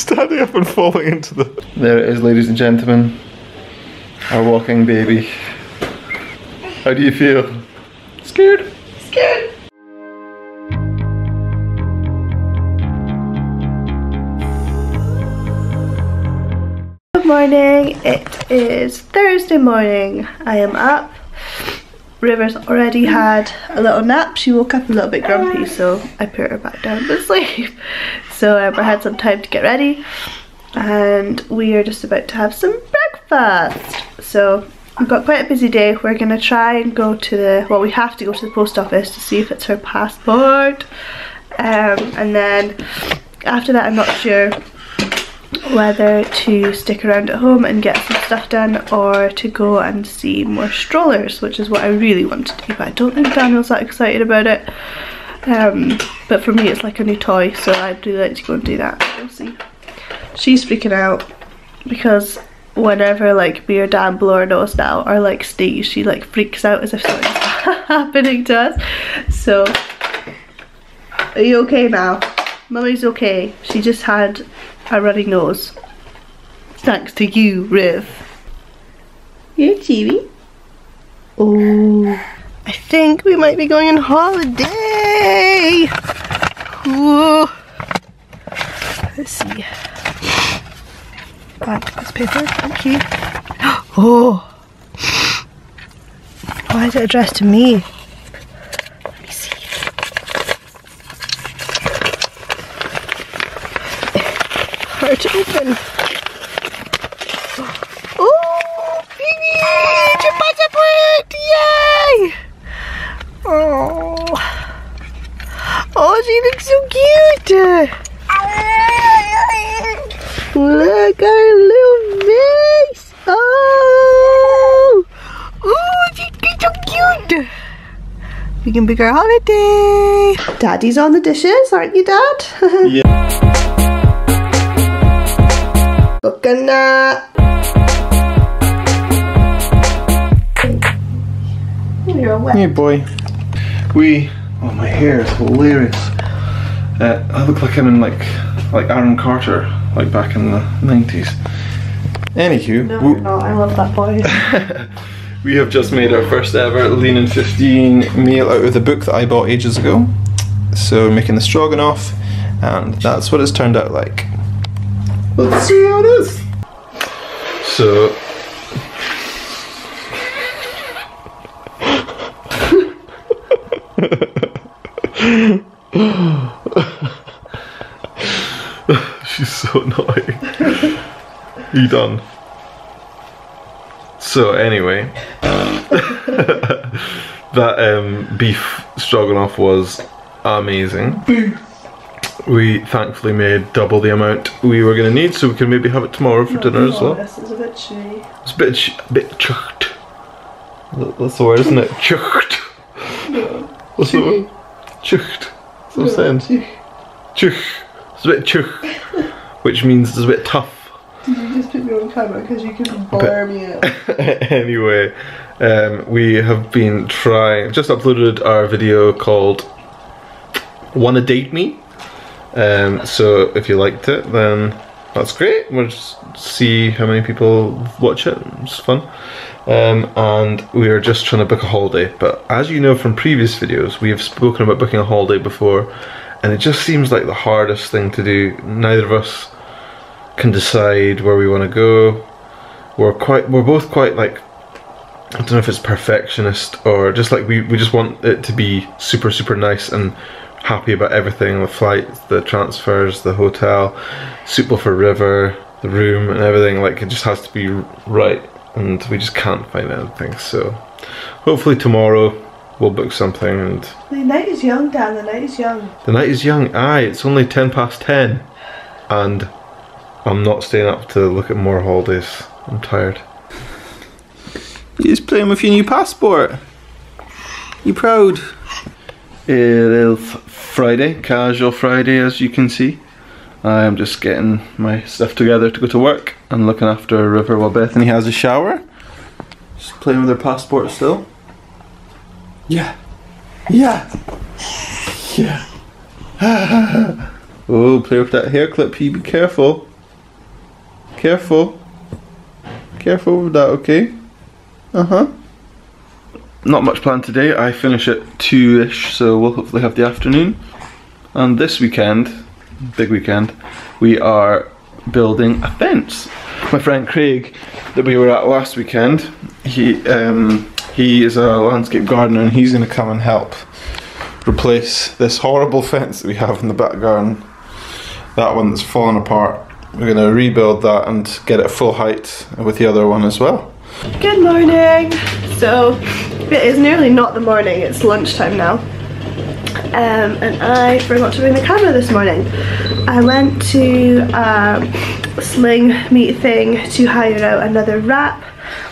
standing up and falling into the. There it is, ladies and gentlemen. Our walking baby. How do you feel? Scared? Scared. Good morning. It is Thursday morning. I am up. River's already had a little nap. She woke up a little bit grumpy, so I put her back down to sleep. So um, I had some time to get ready, and we are just about to have some breakfast. So we've got quite a busy day. We're gonna try and go to the well, we have to go to the post office to see if it's her passport, um, and then after that, I'm not sure whether to stick around at home and get some stuff done or to go and see more strollers which is what I really want to do but I don't think Daniel's that excited about it um, but for me it's like a new toy so I'd really like to go and do that we'll see she's freaking out because whenever like me or Dan blow our nose now or like sneeze she like freaks out as if something's happening to us so are you okay now? Mummy's okay. She just had a runny nose. Thanks to you, Riv. Yeah, Chibi. Oh, I think we might be going on holiday. Whoa. Let's see. Got this paper. Thank you. Oh. Why is it addressed to me see. hard to open. Oh, baby! It's your passport! Yay! Oh. Oh, she looks so cute! Look, our little face! Oh! Oh, she's so cute! We can pick our holiday! Daddy's on the dishes, aren't you, Dad? Yeah. Coconut. You're wet. Hey boy. We oh my hair is hilarious. Uh, I look like I'm in like like Aaron Carter, like back in the nineties. Anywho, No, we- you're not. I love that boy. we have just made our first ever Lean in 15 meal out of the book that I bought ages ago. So we're making the stroganoff, and that's what it's turned out like. Let's see how it is. So. She's so annoying. Are you done? So anyway, that um, beef stroganoff was amazing. We thankfully made double the amount we were gonna need, so we can maybe have it tomorrow for dinner as well. This is a bit chewy. It's a bit, ch- a bit chucked. That's the word, isn't it? Chucked. What's the word? Chucked. That's what I'm saying. Chuck. It's a bit chuck, which means it's a bit tough. Did you just put me on camera because you can blur me out? anyway, um, we have been trying. Just uploaded our video called "Wanna Date Me." Um, so if you liked it, then that's great. We'll just see how many people watch it. It's fun. Um, and we are just trying to book a holiday. But as you know from previous videos, we have spoken about booking a holiday before, and it just seems like the hardest thing to do. Neither of us can decide where we want to go. We're quite. We're both quite like I don't know if it's perfectionist or just like we, we just want it to be super super nice and happy about everything the flights the transfers the hotel suitable for river the room and everything like it just has to be right and we just can't find anything so hopefully tomorrow we'll book something and The night is young, Dan. The night is young. the night is young aye it's only 10 past 10 and I'm not staying up to look at more holidays I'm tired you're just playing with your new passport you proud it is Friday, casual Friday as you can see. I am just getting my stuff together to go to work and looking after River while Bethany has a shower. Just playing with her passport still. Yeah. Yeah. Yeah. oh, play with that hair clip, you be careful. Careful. Careful with that, okay? Uh huh. Not much planned today. I finish at 2 ish, so we'll hopefully have the afternoon. And this weekend, big weekend, we are building a fence. My friend Craig, that we were at last weekend, he um, he is a landscape gardener and he's going to come and help replace this horrible fence that we have in the back garden. That one that's fallen apart. We're going to rebuild that and get it full height with the other one as well. Good morning. So it is nearly not the morning, it's lunchtime now. Um, and I forgot to bring the camera this morning. I went to a sling meet thing to hire out another wrap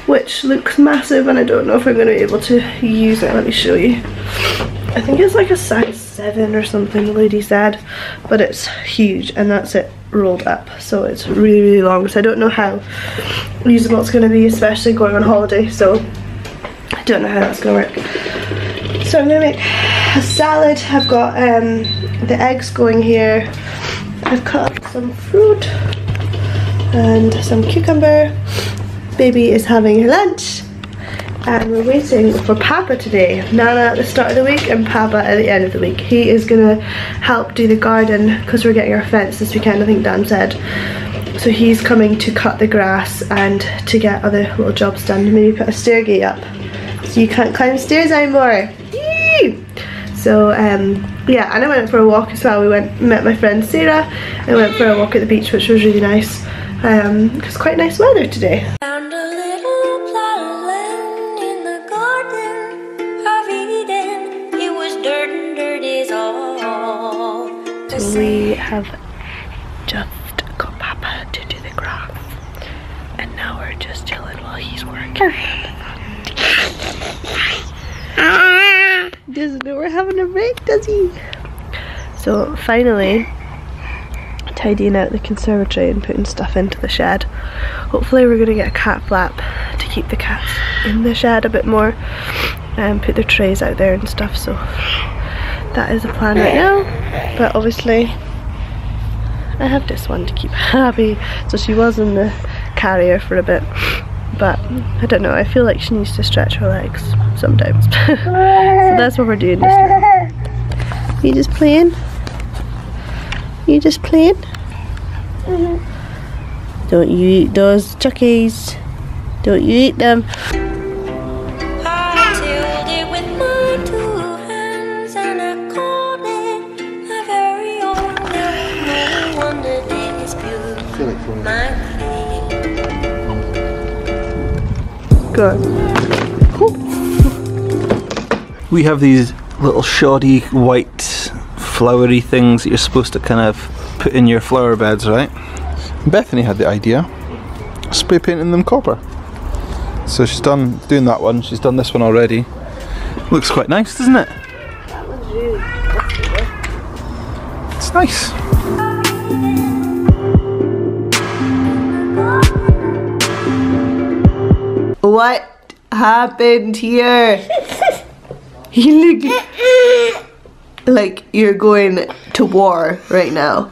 which looks massive and I don't know if I'm going to be able to use it. Let me show you. I think it's like a size 7 or something the lady said but it's huge and that's it rolled up so it's really really long so I don't know how usable it's going to be especially going on holiday so I don't know how that's going to work. So I'm going to make a salad. I've got um, the eggs going here. I've cut up some fruit and some cucumber. Baby is having her lunch and we're waiting for Papa today. Nana at the start of the week and Papa at the end of the week. He is gonna help do the garden because we're getting our fence this weekend, I think Dan said. So he's coming to cut the grass and to get other little jobs done. Maybe put a stair gate up so you can't climb stairs anymore. Yee! So um, yeah, and I went for a walk as well. We went met my friend Sarah and went for a walk at the beach, which was really nice. Um, it's quite nice weather today. Have just got Papa to do the grass, and now we're just chilling while he's working. Doesn't know we're having a break, does he? So finally, tidying out the conservatory and putting stuff into the shed. Hopefully, we're gonna get a cat flap to keep the cats in the shed a bit more, and put their trays out there and stuff. So that is the plan right now. But obviously, I have this one to keep happy. So she was in the carrier for a bit. But I don't know, I feel like she needs to stretch her legs sometimes. so that's what we're doing just now. You just playing? You just playing? Mm-hmm. Don't you eat those chuckies. Don't you eat them. Claim. We have these little shoddy white flowery things that you're supposed to kind of put in your flower beds, right? Bethany had the idea, spray painting them copper. So she's done doing that one. She's done this one already. Looks quite nice, doesn't it? It's nice. What happened here? you look like you're going to war right now.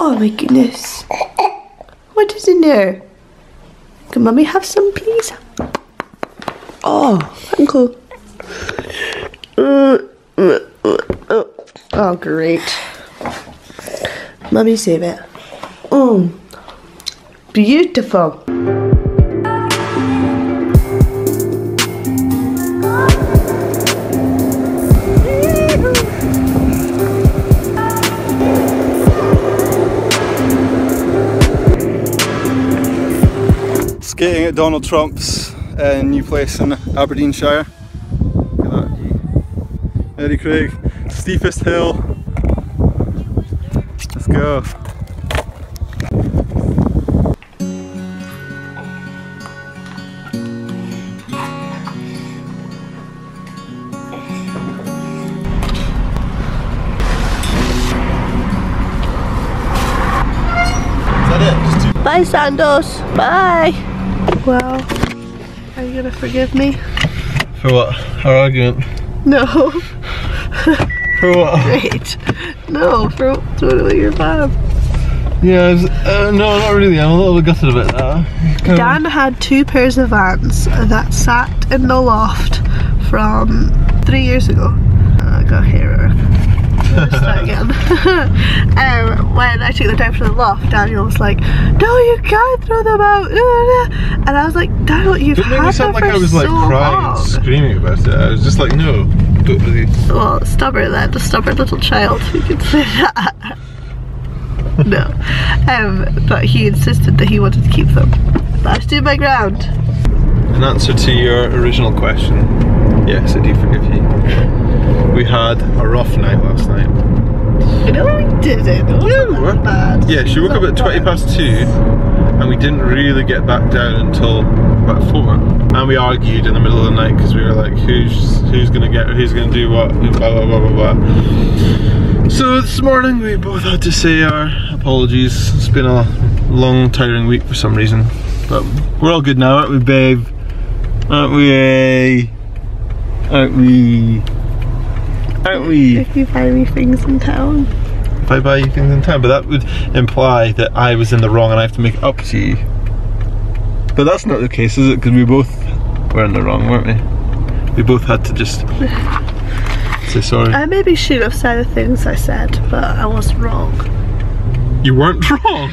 Oh my goodness. What is in there? Can mommy have some please? Oh, uncle. Oh, great. Mommy save it. Mm. Beautiful. Donald Trump's uh, new place in Aberdeenshire. Look at that. Eddie Craig, steepest hill. Let's go. Bye, Sandos. Bye. Well, are you gonna forgive me? For what? Our argument? No. For what? Great. No, for totally your mom. Yeah, it's, uh, no, not really. I'm a little gutted about that. Kind of- Dan had two pairs of Vans that sat in the loft from three years ago. I got hair. Let's start again. um, when I took them down from the loft, Daniel was like, "No, you can't throw them out." And I was like, "Daniel, you've Don't had them like for I was like crying long." and screaming about it. I was just like, no, don't. Well, stubborn then, a stubborn little child, you could say that. no. Um, but he insisted that he wanted to keep them. But I stood my ground. In answer to your original question, yes, I do forgive you. We had a rough night last night. No, we didn't. It wasn't bad. Yeah, she woke up at 20 past 2 and we didn't really get back down until about 4. And we argued in the middle of the night because we were like, who's who's gonna get, who's gonna do what, blah blah blah blah blah. So this morning we both had to say our apologies. It's been a long, tiring week for some reason. But we're all good now, aren't we, babe? Aren't we? Eh? Aren't we? Aren't we? If you buy me things in town. if I buy you things in town, but that would imply that I was in the wrong and I have to make it up to you. But that's not the case, is it? Because we both were in the wrong, weren't we? We both had to just say sorry. I maybe should have said the things I said, but I was wrong. you weren't wrong.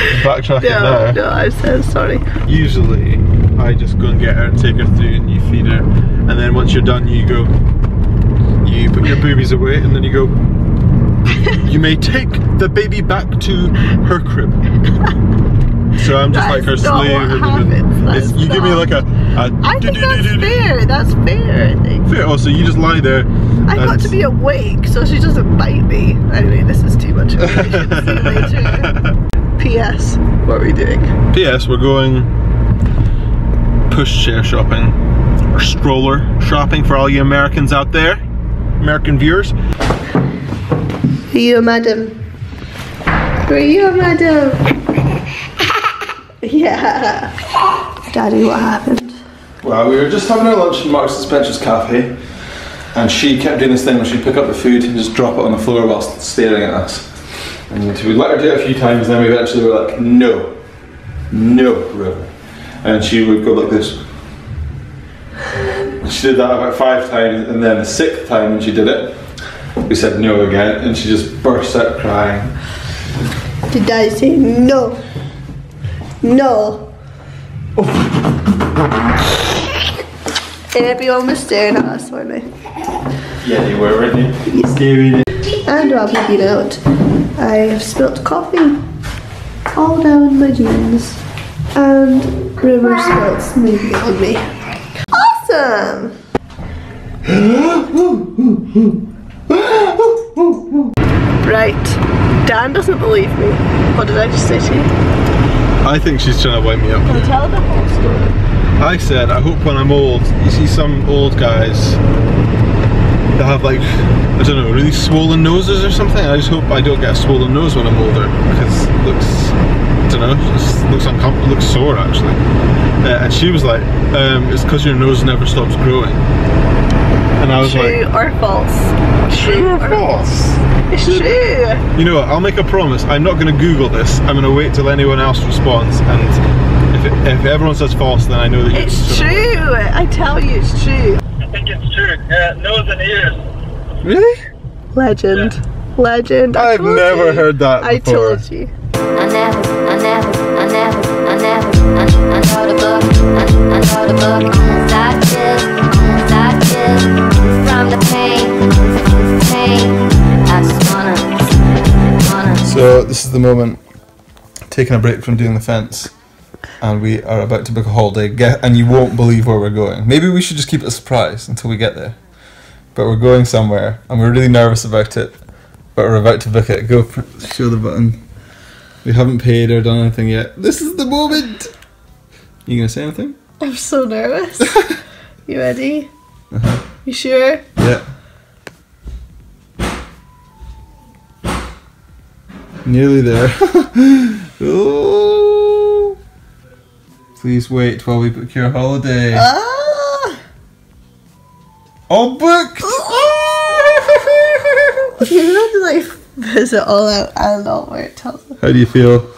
Backtracking No, now. no, I said sorry. Usually, I just go and get her and take her through and you feed her. And then once you're done, you go, you put your boobies away and then you go, you may take the baby back to her crib. So I'm just like her That's slave. what and- happens, It's- that's you give me like a, a I think that's fair. That's fair, I think. Fair. Oh, so you just lie there. I got to be awake so she doesn't bite me. Anyway, this is too much information. See you later. P.S. What are we doing? P.S. We're going pushchair shopping or stroller shopping for all you Americans out there, American viewers. Are you a madam? Are you a madam? yeah. Daddy, what happened? Well, we were just having our lunch in Marks and Spencer's cafe, and she kept doing this thing where she'd pick up the food and just drop it on the floor whilst staring at us. And we let her do it a few times, and then we eventually were like, no, no, River. And she would go like this. She did that about five times, and then the sixth time when she did it, we said no again, and she just burst out crying. Did Daddy say no? No. Everyone was staring at us, weren't they? Yeah, you were, weren't you? Staring And while we've been out, I have spilt coffee all down my jeans. And River spilt smoothie on me. Awesome! right. Dan doesn't believe me. What did I just say to you? I think she's trying to wake me up. I'll tell the whole story. I said, I hope when I'm old, you see some old guys that have like, I don't know, really swollen noses or something. I just hope I don't get a swollen nose when I'm older because it looks, I don't know, it just looks uncomfortable, it looks sore actually. Uh, and she was like, um, it's because your nose never stops growing. And I was True like, or false? true or false? It's true. You know what, I'll make a promise. I'm not going to Google this. I'm going to wait till anyone else responds. And if, it, if everyone says false, then I know that you're It's true. I tell you, it's true. I think it's true. Yeah, nose and ears. Really? Legend. Legend. I I've never you. heard that I before. told you. I never, I never, I never, I never, I, I know the book, I, I know the book. Side chill, side chill, from the pain, pain. I just wanna, wanna. So this is the moment, taking a break from doing the fence, and we are about to book a holiday. Get, and you won't believe where we're going. Maybe we should just keep it a surprise until we get there. But we're going somewhere, and we're really nervous about it. But we're about to book it. Go show the button. We haven't paid or done anything yet. This is the moment. You gonna say anything? I'm so nervous. you ready? Uh-huh. You sure? Yeah. Nearly there. oh. Please wait while we book your holiday. Ah! All booked! You look like visit all out and all where it tells us. How do you feel?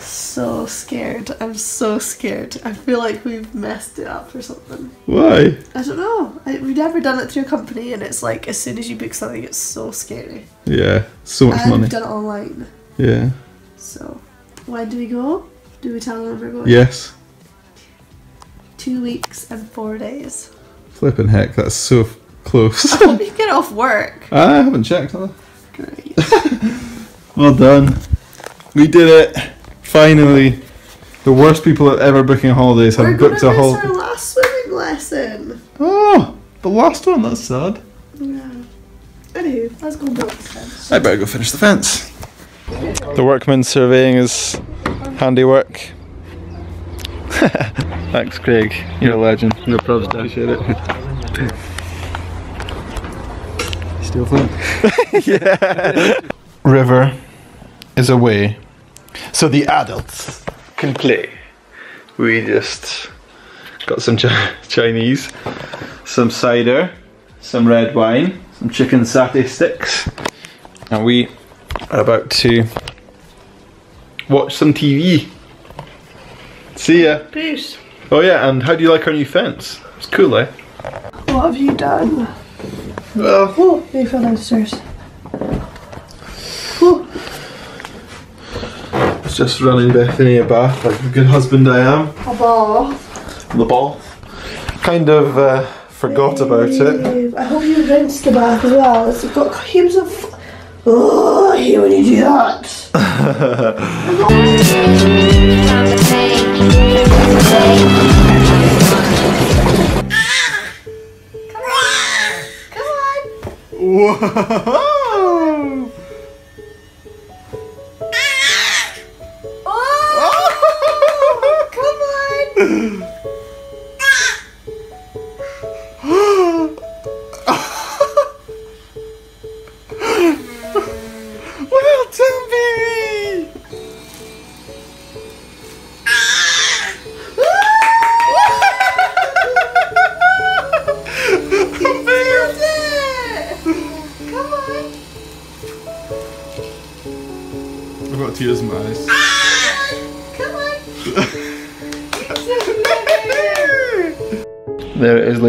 So scared. I'm so scared. I feel like we've messed it up or something. Why? I don't know. I, we've never done it through a company, and it's like as soon as you book something, it's so scary. Yeah, so much and money. we've done it online. Yeah. So, when do we go? Do we tell them we're going? Yes. Two weeks and four days. Flipping heck, that's so close. I hope you get off work. I haven't checked. Huh? Great. Well done. We did it. Finally. The worst people at ever booking holidays have We're booked a whole. our last swimming lesson. Oh, the last one. That's sad. Yeah. Anywho, let's go build this then. I better go finish the fence. The workman surveying his handiwork. Thanks, Craig. You're a legend. No problems, Dad. Appreciate it. Still fun. Yeah. River is away, so the adults can play. We just got some Chi- Chinese, some cider, some red wine, some chicken satay sticks, and we are about to watch some TV. See ya. Peace. Oh yeah, and how do you like our new fence? It's cool, eh? What have you done? Well, Oh, you fell downstairs. Oh, it's just running Bethany a bath like the good husband I am. a bath. The bath. Kind of uh, forgot about it. I hope you rinsed the bath as well. It's got heaps of. f- I hate when you do that. From the pain, Whoa!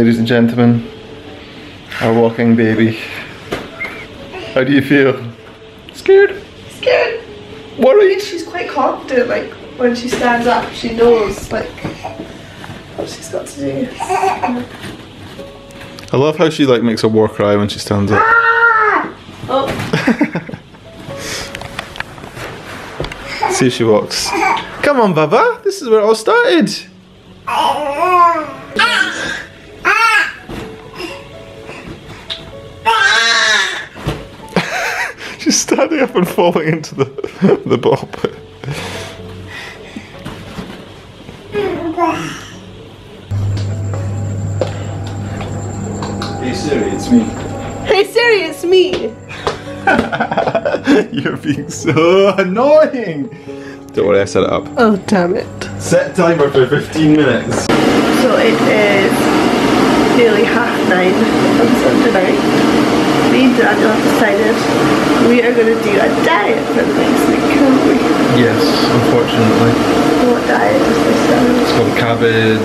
Ladies and gentlemen. Our walking baby. How do you feel? Scared? Scared. Worried? She's quite confident. Like when she stands up, she knows like what she's got to do. I love how she like makes a war cry when she stands up. Ah! Oh, See if she walks. Come on, Baba. This is where it all started. She's standing up and falling into the the bob. Hey Siri, it's me. hey Siri, it's me. You're being so annoying. Don't worry, I set it up. Oh damn it. Set timer for 15 minutes. So it is nearly half nine on Sunday night. Daniel decided we are going to do a diet for the next week, can't we? Yes, unfortunately. What diet is this? It's called cabbage.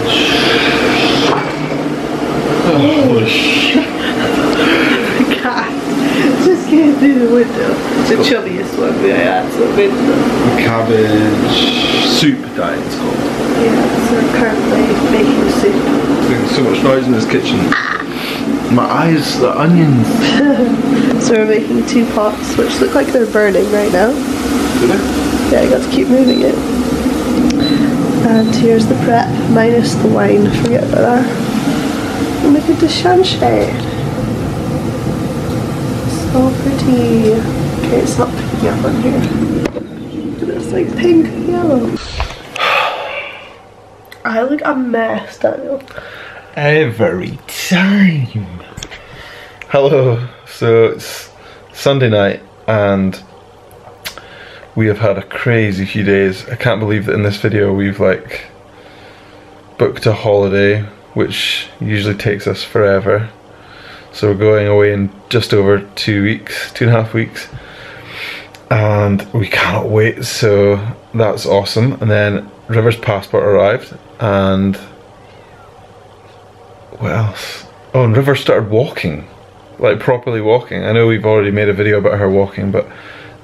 Oh, shit. Cat. Just came through the window. It's the chubbiest one we had, so window. Cabbage soup diet, it's called. Yeah, so currently making soup. There's so much noise in this kitchen. My eyes, the onions. So we're making two pots, which look like they're burning right now. Yeah, I got to keep moving it. And here's the prep, minus the wine, forget about that. And look at the sunshine. So pretty. Okay, it's not picking up on here. It's like pink and yellow. I look a mess, Daniel. Every time. Hello. So it's Sunday night and we have had a crazy few days. I can't believe that in this video we've like booked a holiday which usually takes us forever. So we're going away in just over two weeks, two and a half weeks. and we cannot wait. So that's awesome. And then River's passport arrived, and what else? Oh, and River started walking, like properly walking. I know we've already made a video about her walking, but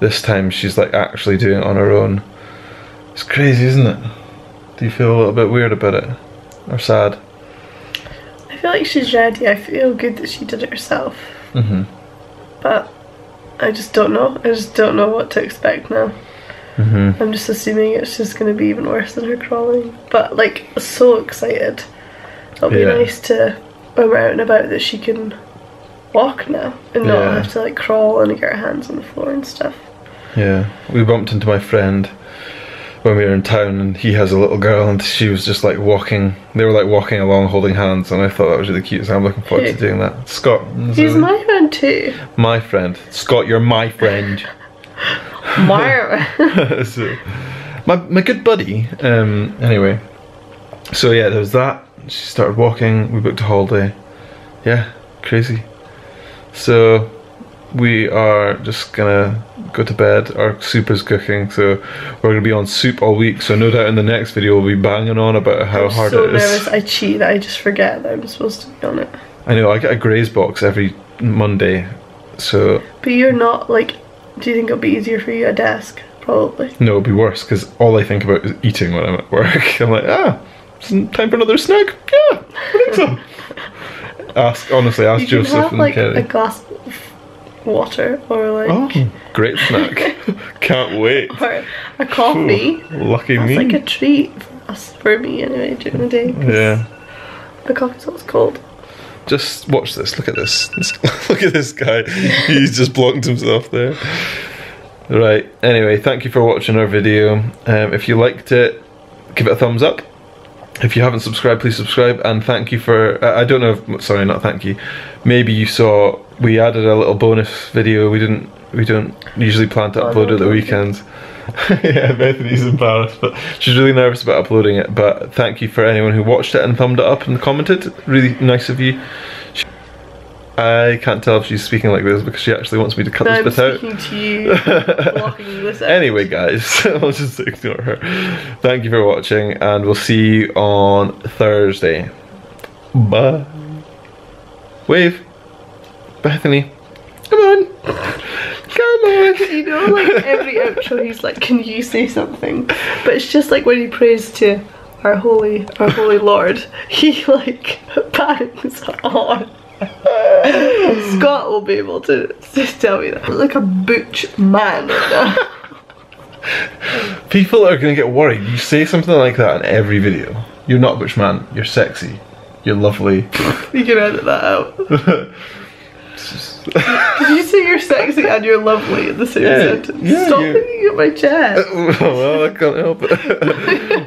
this time she's like actually doing it on her own. It's crazy, isn't it? Do you feel a little bit weird about it, or sad? I feel like she's ready. I feel good that she did it herself. Mhm. But I just don't know. I just don't know what to expect now. Mhm. I'm just assuming it's just going to be even worse than her crawling. But like, so excited. It'll be Yeah. nice to, when we're out and about, that she can walk now and not Yeah. have to like crawl and get her hands on the floor and stuff. Yeah, we bumped into my friend when we were in town, and he has a little girl, and she was just like walking. They were like walking along, holding hands, and I thought that was really cute. So I'm looking forward to doing that. Scott, He's my friend too. my friend. Scott, you're my friend. My so, my my good buddy. Um. Anyway, so yeah, there was that. She started walking. We booked a holiday. Yeah, crazy. So we are just gonna go to bed. Our soup is cooking, so we're gonna be on soup all week. So no doubt in the next video we'll be banging on about how I'm hard so it is. nervous. I cheat. I just forget that I'm supposed to be on it. I know. I get a Graze box every Monday, so But you're not like. Do you think it'll be easier for you at desk? Probably. No, it'll be worse because all I think about is eating when I'm at work. I'm like, ah, time for another snack. Yeah, I think so. ask honestly, ask You can have and like Kerry. a glass of water or like oh, great snack! Can't wait. or a coffee. Ooh, lucky That's me. like a treat for us for me anyway during the day. yeah. The coffee's always cold. Just watch this. Look at this. Look at this guy. He's just blocked himself there. Right. Anyway, thank you for watching our video. Um, if you liked it, give it a thumbs up. If you haven't subscribed, please subscribe. And thank you for. Uh, I don't know. If, sorry, not thank you. Maybe you saw we added a little bonus video. We didn't. We don't usually plan to upload at the don't weekends. yeah, Bethany's embarrassed, but she's really nervous about uploading it. But thank you for anyone who watched it and thumbed it up and commented. Really nice of you. I can't tell if she's speaking like this because she actually wants me to cut No, I'm this bit out. speaking to you, blocking you this out. Anyway, guys, I'll just ignore her. Thank you for watching, and we'll see you on Thursday. Bye. Wave. Bethany. Come on. Come on. You know, like every outro, he's like, "Can you say something?" But it's just like when he prays to our holy, our holy Lord, he like bangs on. Scott will be able to, to tell me that. Like a butch man. right. People are gonna get worried. You say something like that in every video. You're not a butch man. You're sexy. You're lovely. you can edit that out. Did you say you're sexy and you're lovely in the same Yeah, sentence? yeah, Stop you- looking at my chest. well, I can't help it.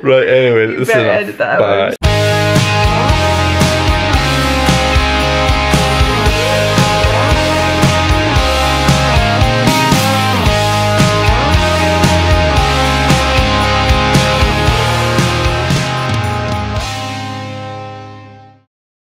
right. Anyway, You this is better enough. edit that out. Bye.